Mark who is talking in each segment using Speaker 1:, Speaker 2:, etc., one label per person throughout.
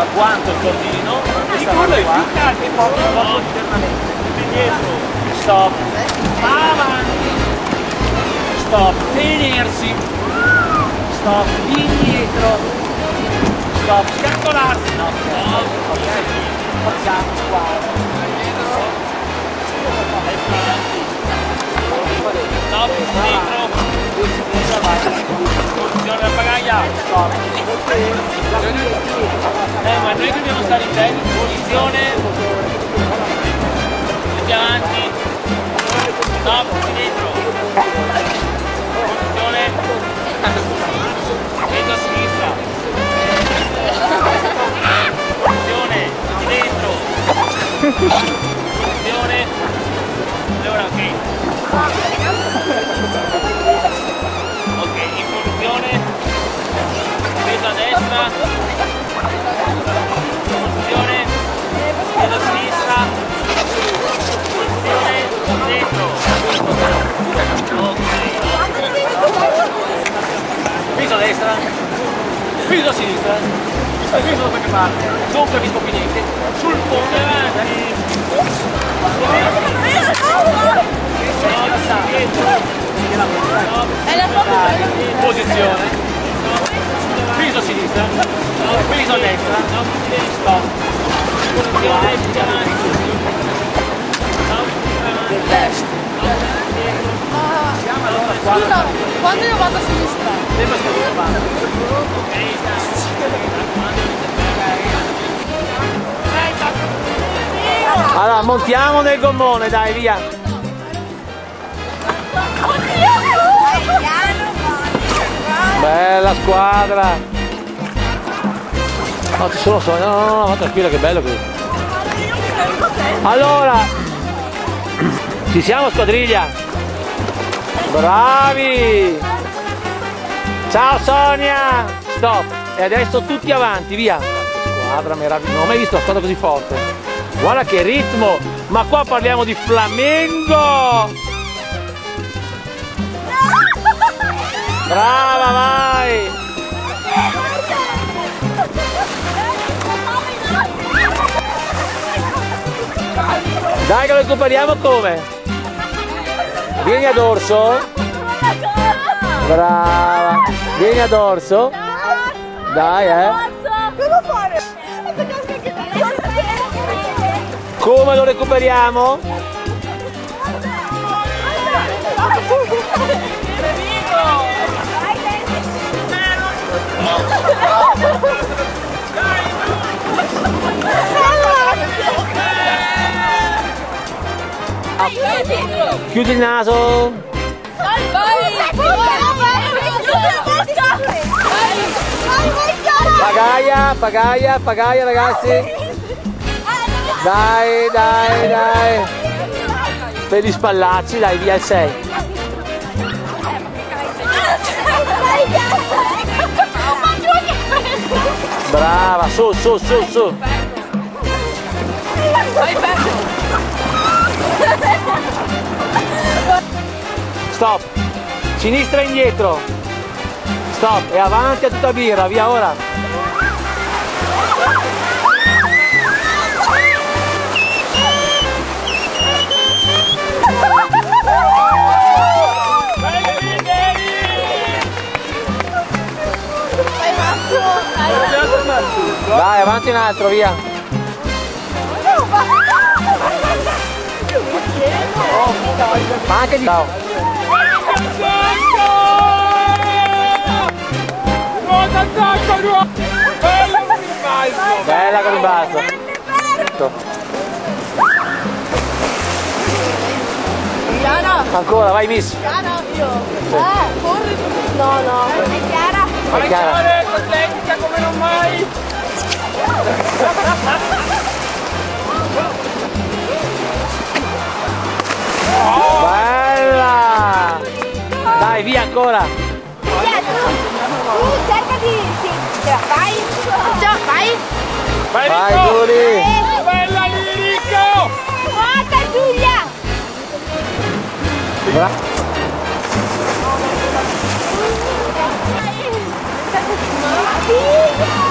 Speaker 1: A quanto il cordino?
Speaker 2: Il culo è più caldo.
Speaker 1: E porta un po' internamente. Indietro. Stop. Avanti. Stop. Tenersi. Stop. Indietro. Stop. Scaccolarsi. No, stop. Ok. Facciamo squadra. Stop. Dentro. Posizione della pagaglia. Stop. Eh, ma noi dobbiamo stare in piedi. Posizione. Più avanti. Stop. Dentro. Peso da qualche parte. Non capisco più niente. Sul fondo avanti. Posizione. Peso a sinistra. Peso a destra. Stop. Posizione avanti. Qua.
Speaker 3: Scusa, quando io vado a sinistra?
Speaker 1: Devo stare Allora, montiamo nel gommone, dai, via. Bella squadra. No, ci sono sogni. No, no, no, ma tranquilla, che bello qui. Allora, ci siamo squadriglia? Bravi! Ciao Sonia! Stop! E adesso tutti avanti, via! Squadra meravigliosa, non ho mai visto una squadra così forte. Guarda che ritmo! Ma qua parliamo di flamengo! Brava, vai! Dai che lo recuperiamo come? Vieni a dorso. Brava. Vieni a dorso. Dai, eh. Come lo recuperiamo? Chiudi il naso. Pagaia, pagaia, pagaia ragazzi. Dai, dai, dai. Per gli spallacci, dai, via il 6. Brava, su, su, su, su. Stop. Sinistra e indietro. Stop. E avanti a tutta birra, via ora. Un altro, via. Ma anche di... Ciao. Bella con il basso.
Speaker 3: Chiara?
Speaker 1: Ancora, vai miss.
Speaker 3: Chiara? Io. Eh, corri. No, no. È Chiara?
Speaker 1: È chiaro.
Speaker 2: Mangiare, atletica come non mai!
Speaker 1: Bella! Dai, via ancora!
Speaker 3: Via, tu, tu cerca di... Sì, ce la fai? Ce la fai?
Speaker 2: Vai,
Speaker 1: Vai! Giuli!
Speaker 2: Bella Lirico!
Speaker 3: Forza Giulia!
Speaker 1: Bra-
Speaker 3: Ci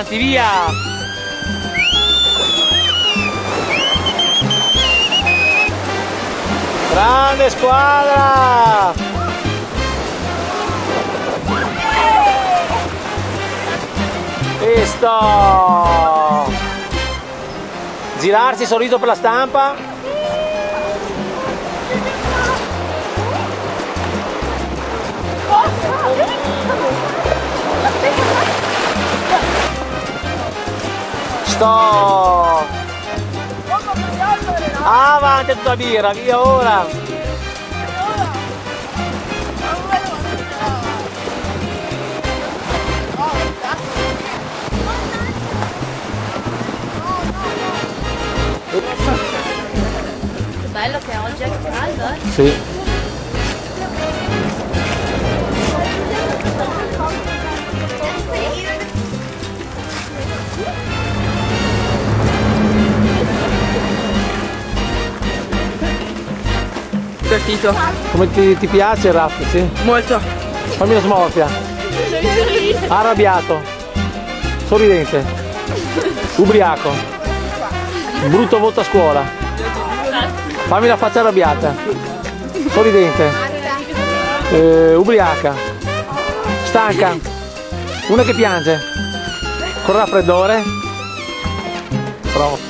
Speaker 1: avanti, via! Grande squadra! Visto! Girarsi, sorriso per la stampa. Sto! Avanti tutta birra, via ora!
Speaker 3: Bello che oggi è caldo, eh?
Speaker 1: Sì.
Speaker 2: Divertito.
Speaker 1: Come ti, ti piace il rap, sì?
Speaker 2: Molto.
Speaker 1: Fammi la smorfia. Arrabbiato. Sorridente. Ubriaco. Brutto voto a scuola. Fammi la faccia arrabbiata. Sorridente. Eh, ubriaca. Stanca. Una che piange. Con raffreddore. Bravo.